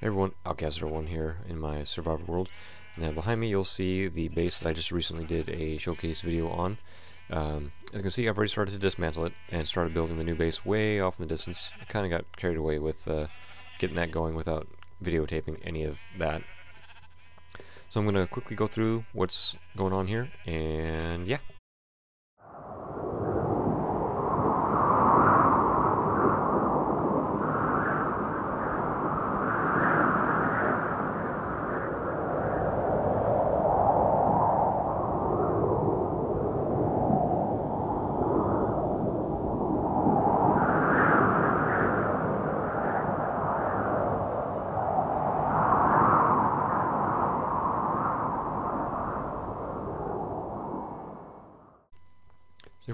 Everyone, Outcaster1 here in my survival world. Now behind me you'll see the base that I just recently did a showcase video on. Um, as you can see I've already started to dismantle it and started building the new base way off in the distance. I kind of got carried away with uh, getting that going without videotaping any of that. So I'm going to quickly go through what's going on here and yeah.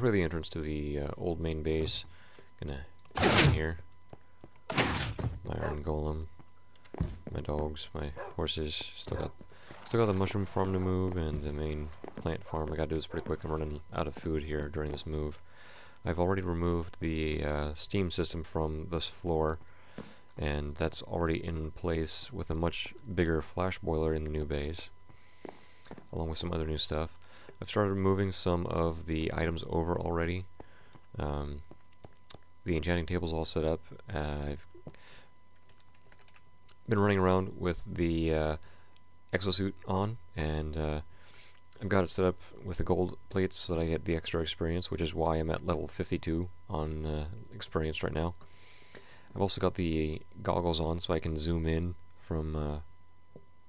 Here's the entrance to the uh, old main base. Gonna get in here. My iron golem, my dogs, my horses. Still got, still got the mushroom farm to move and the main plant farm. I gotta do this pretty quick. I'm running out of food here during this move. I've already removed the uh, steam system from this floor, and that's already in place with a much bigger flash boiler in the new base, along with some other new stuff. I've started moving some of the items over already. Um, the enchanting table's all set up. Uh, I've been running around with the uh, exosuit on, and uh, I've got it set up with the gold plates so that I get the extra experience, which is why I'm at level 52 on uh, experience right now. I've also got the goggles on so I can zoom in from uh,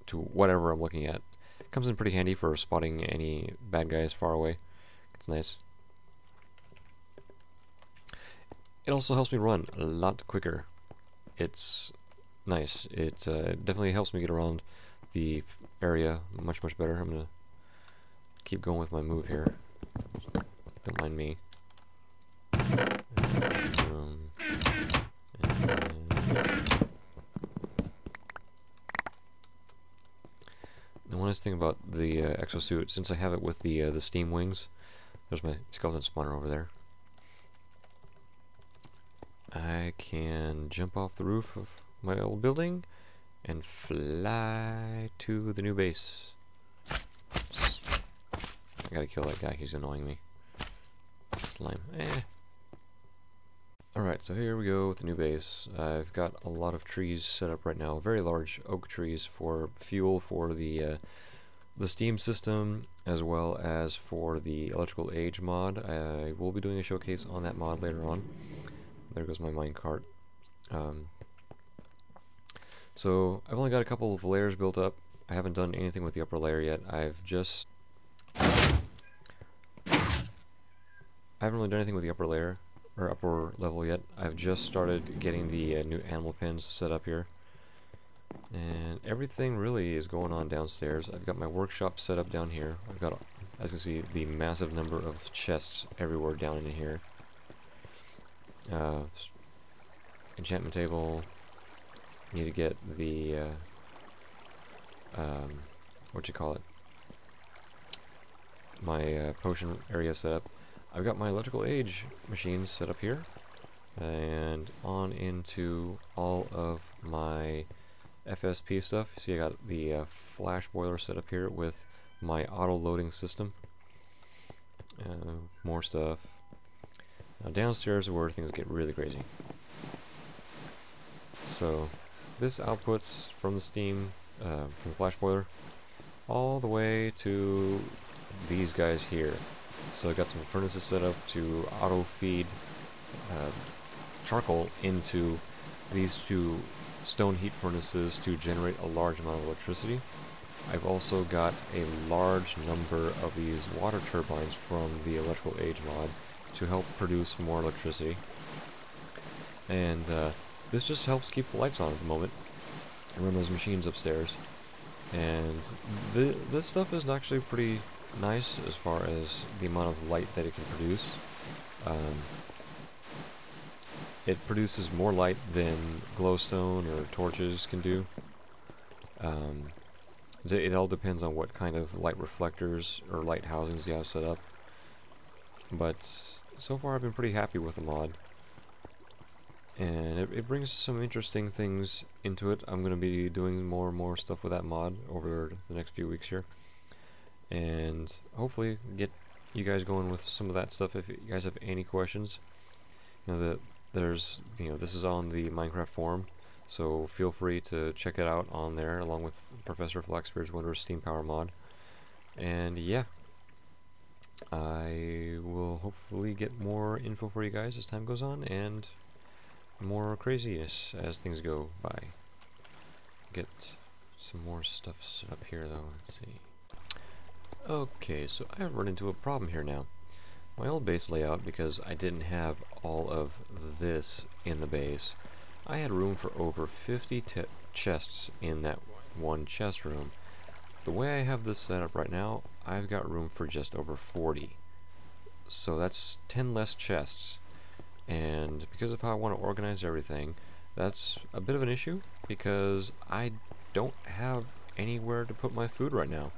to whatever I'm looking at. Comes in pretty handy for spotting any bad guys far away. It's nice. It also helps me run a lot quicker. It's nice. It uh, definitely helps me get around the area much, much better. I'm going to keep going with my move here. Don't mind me. Nice thing about the uh, exosuit, since I have it with the uh, the steam wings, there's my skeleton spawner over there. I can jump off the roof of my old building and fly to the new base. I gotta kill that guy, he's annoying me. Slime. Eh. Alright, so here we go with the new base. I've got a lot of trees set up right now, very large oak trees for fuel for the uh, the steam system as well as for the electrical age mod. I will be doing a showcase on that mod later on. There goes my minecart. Um, so I've only got a couple of layers built up. I haven't done anything with the upper layer yet. I've just I haven't really done anything with the upper layer or upper level yet. I've just started getting the uh, new animal pens set up here. And everything really is going on downstairs. I've got my workshop set up down here. I've got, as you can see, the massive number of chests everywhere down in here. Uh, enchantment table. Need to get the, uh, um, what you call it? My uh, potion area set up. I've got my electrical age machines set up here and on into all of my FSP stuff. See I got the uh, flash boiler set up here with my auto loading system. Uh, more stuff. Now downstairs where things get really crazy. So this outputs from the steam, uh, from the flash boiler, all the way to these guys here. So I've got some furnaces set up to auto feed uh, charcoal into these two stone heat furnaces to generate a large amount of electricity. I've also got a large number of these water turbines from the electrical age mod to help produce more electricity. And uh, this just helps keep the lights on at the moment and run those machines upstairs. And th this stuff is actually pretty nice as far as the amount of light that it can produce. Um, it produces more light than glowstone or torches can do. Um, it all depends on what kind of light reflectors or light housings you have set up. But so far I've been pretty happy with the mod. and it, it brings some interesting things into it. I'm going to be doing more and more stuff with that mod over the next few weeks here, and hopefully get you guys going with some of that stuff. If you guys have any questions, you know that there's you know this is on the Minecraft forum, so feel free to check it out on there along with Professor Flaxbeard's Wondrous Steam Power mod. And yeah, I will hopefully get more info for you guys as time goes on and more craziness as things go by. Get some more stuff set up here though, let's see. Okay, so I have run into a problem here now. My old base layout, because I didn't have all of this in the base, I had room for over 50 chests in that one chest room. The way I have this set up right now, I've got room for just over 40. So that's 10 less chests. And because of how I want to organize everything, that's a bit of an issue because I don't have anywhere to put my food right now.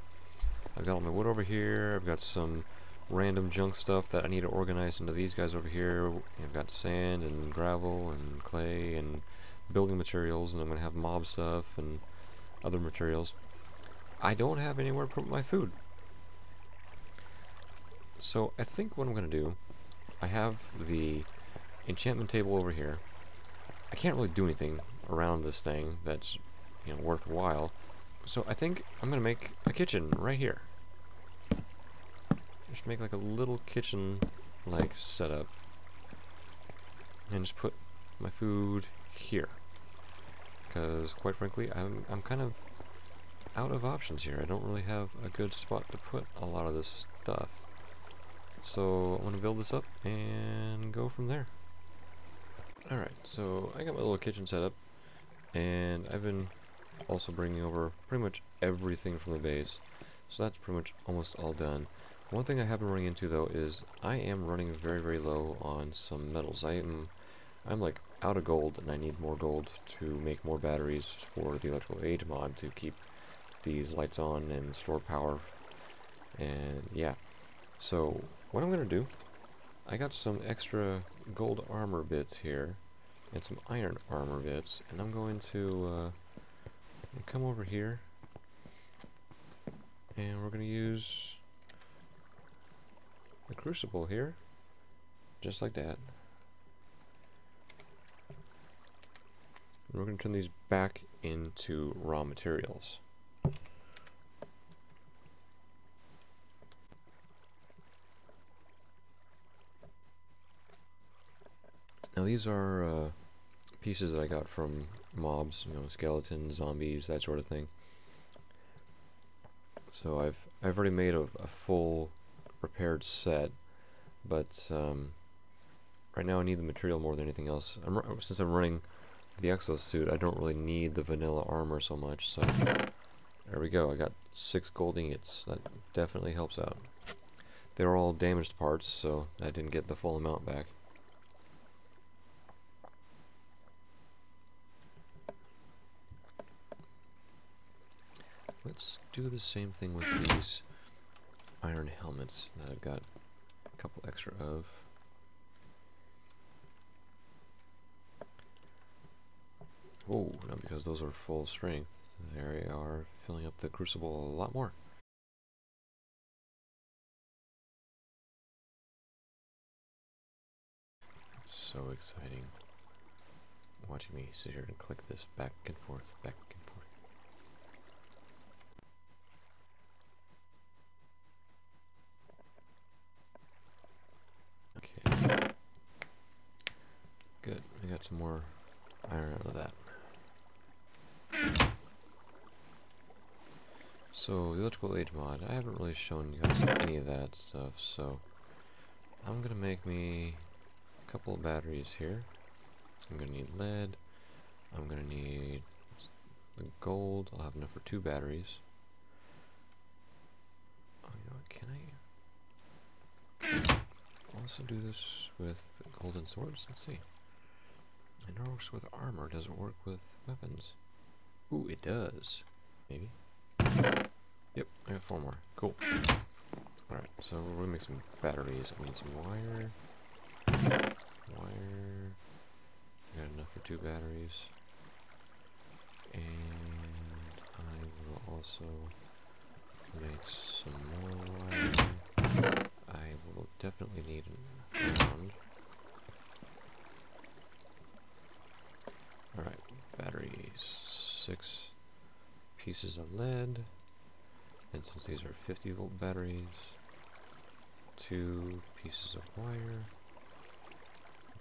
I've got all my wood over here, I've got some random junk stuff that I need to organize into these guys over here. I've got sand and gravel and clay and building materials and I'm going to have mob stuff and other materials. I don't have anywhere to put my food. So I think what I'm going to do, I have the enchantment table over here. I can't really do anything around this thing that's you know worthwhile. So I think I'm going to make a kitchen right here. Just make like a little kitchen like setup. And just put my food here. Because quite frankly, I'm I'm kind of out of options here. I don't really have a good spot to put a lot of this stuff. So I'm to build this up and go from there. Alright, so I got my little kitchen set up and I've been also bringing over pretty much everything from the base. So that's pretty much almost all done. One thing I have been running into though is I am running very very low on some metals. I am I'm like out of gold and I need more gold to make more batteries for the electrical age mod to keep these lights on and store power. And yeah. So what I'm gonna do I got some extra gold armor bits here and some iron armor bits and I'm going to uh, come over here. And we're gonna use the crucible here, just like that. And we're going to turn these back into raw materials. Now these are uh, pieces that I got from mobs, you know, skeletons, zombies, that sort of thing. So I've I've already made a, a full prepared set, but um, right now I need the material more than anything else. I'm, since I'm running the exosuit, I don't really need the vanilla armor so much, so there we go. I got six gold ingots. That definitely helps out. They were all damaged parts, so I didn't get the full amount back. Let's do the same thing with these iron helmets that I've got a couple extra of. Oh, not because those are full strength. They are filling up the crucible a lot more. So exciting. Watching me sit here and click this back and forth, back and forth. got some more iron out of that. So, the electrical age mod, I haven't really shown you guys any of that stuff, so I'm gonna make me a couple of batteries here. I'm gonna need lead, I'm gonna need the gold, I'll have enough for two batteries. Oh, you know what, can I also do this with golden swords? Let's see. It works with armor, doesn't work with weapons. Ooh, it does. Maybe. Yep, I got four more. Cool. Alright, so we're gonna make some batteries. I need some wire. Wire. got enough for two batteries. And I will also make some more wire. I will definitely need an ground. Alright, batteries. Six pieces of lead. And since these are 50 volt batteries, two pieces of wire.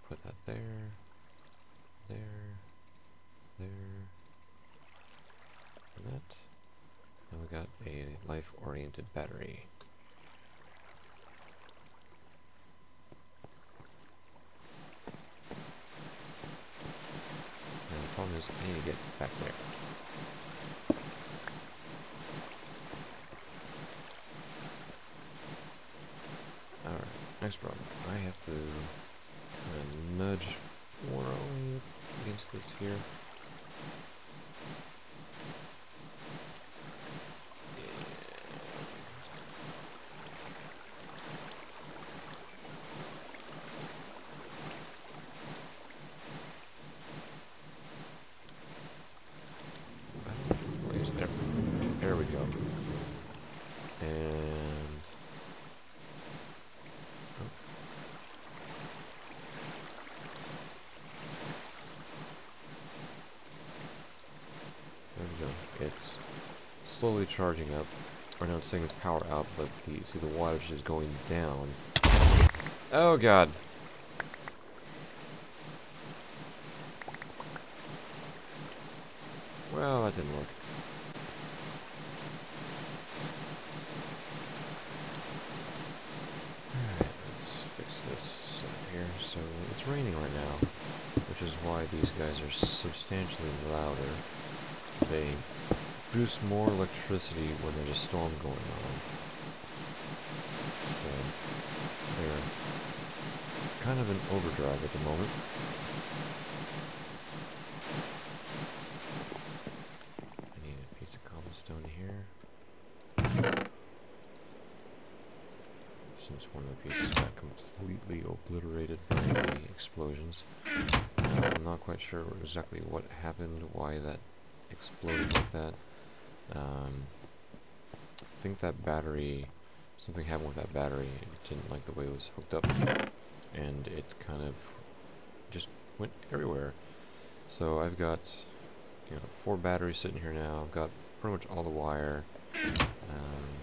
Put that there, there, there, and that. Now we got a life-oriented battery. Is I need to get back there. Alright, next problem. I have to kind of nudge more against this here. Place there. There we go. And oh. There we go. It's slowly charging up. Or no, it's saying it's power out, but the see the wattage is going down. Oh god. Well, that didn't work. Alright, let's fix this setup here. So, it's raining right now, which is why these guys are substantially louder. They produce more electricity when there's a storm going on. So, they're kind of in overdrive at the moment. I need a piece of cobblestone here. Since one of the pieces got completely obliterated by the explosions. I'm not quite sure exactly what happened, why that exploded like that. Um, I think that battery, something happened with that battery. It didn't like the way it was hooked up, and it kind of just went everywhere. So I've got, you know, four batteries sitting here now. I've got pretty much all the wire. Um,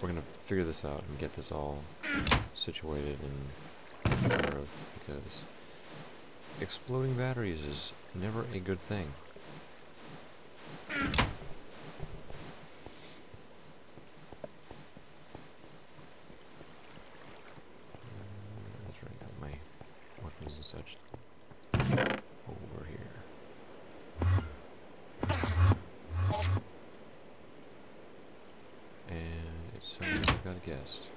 we're gonna figure this out and get this all situated and care of because exploding batteries is never a good thing. Uh, That's right, got my weapons and such over here. And it sounds like I've got a guest.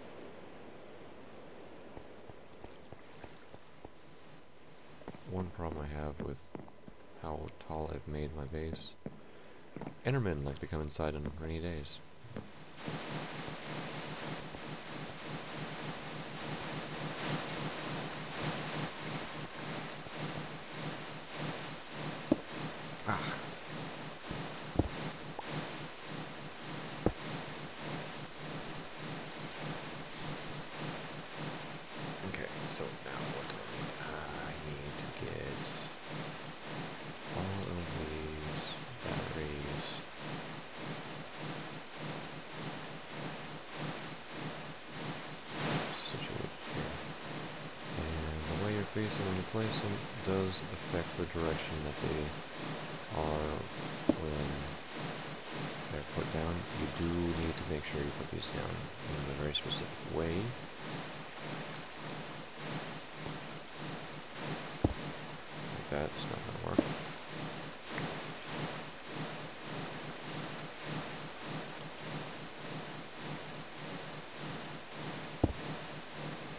One problem I have with how tall I've made my base. Endermen like to come inside on rainy days. Ah. Okay, so now what do I need? I need to get all of these batteries. Situated here. And you place them does affect the direction that they are when they're put down. You do need to make sure you put these down in a very specific way. Like that, it's not gonna work.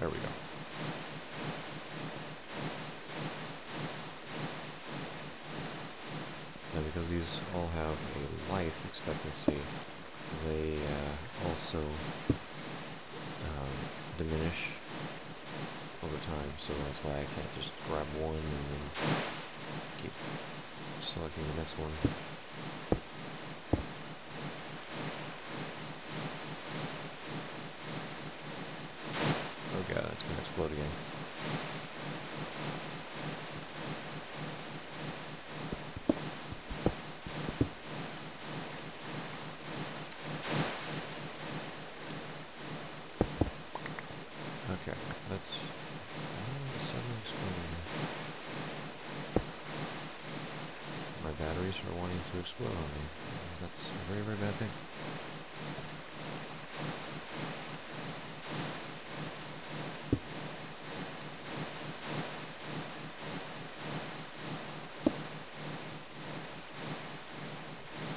There we go. Now because these all have a life expectancy, they uh, also um, diminish over time, so that's why I can't just grab one and then keep selecting the next one. Oh god, it's gonna explode again. Okay, that's oh, it's suddenly exploding. My batteries are wanting to explode on me. That's very, very bad thing.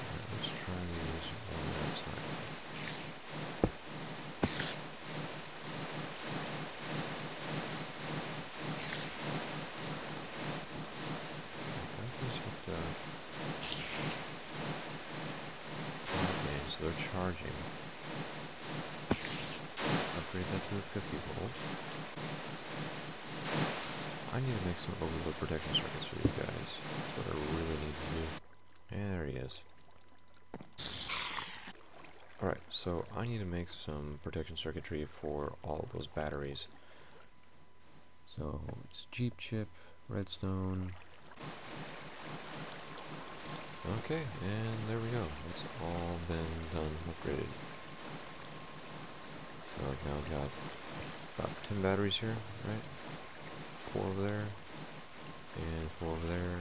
Alright, let's try these one at a time. Batteries hooked up. Okay, so they're charging. Upgrade that to a 50 volt. I need to make some overload protection circuits for these guys. That's what I really need to do. And there he is. Alright, so I need to make some protection circuitry for all those batteries. So it's cheap chip, redstone. Okay, and there we go. It's all been done, upgraded. So I've now got about 10 batteries here, right? Four over there, and four over there,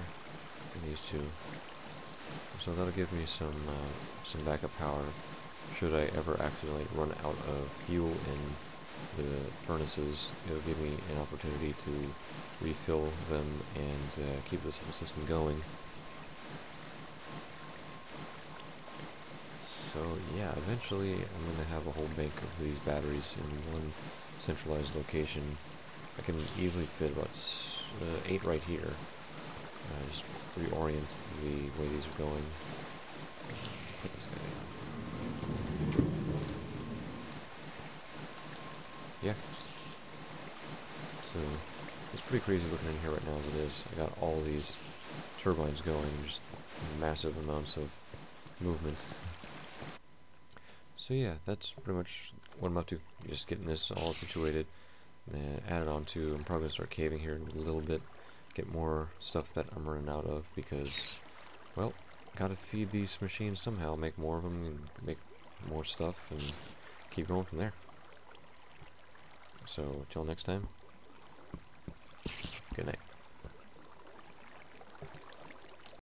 and these two. So that'll give me some uh, some backup power should I ever accidentally run out of fuel in the furnaces. It'll give me an opportunity to refill them and uh, keep this whole system going. So yeah, eventually I'm going to have a whole bank of these batteries in one centralized location. I can easily fit about uh, eight right here. Uh, just reorient the way these are going. Put this guy down. Yeah. So it's pretty crazy looking in here right now as it is. I got all these turbines going, just massive amounts of movement. So yeah, that's pretty much what I'm up to. Just getting this all situated and added on to. I'm probably gonna start caving here in a little bit, get more stuff that I'm running out of because, well, gotta feed these machines somehow, make more of them and make more stuff and keep going from there. So, till next time, good night.